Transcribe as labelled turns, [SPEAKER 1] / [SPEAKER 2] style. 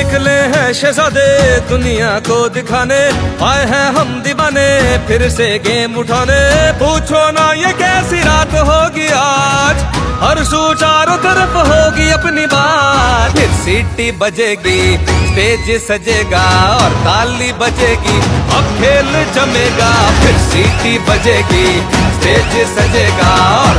[SPEAKER 1] निकले हैं शहजादे दुनिया को दिखाने। आए हैं हम दीवाने, फिर से गेम उठाने। पूछो ना ये कैसी रात होगी आज? हर सू चारों तरफ़ होगी अपनी बात। फिर सीटी बजेगी, स्टेज सजेगा, और ताली बजेगी, अब खेल जमेगा। फिर सीटी बजेगी, स्टेज सजेगा और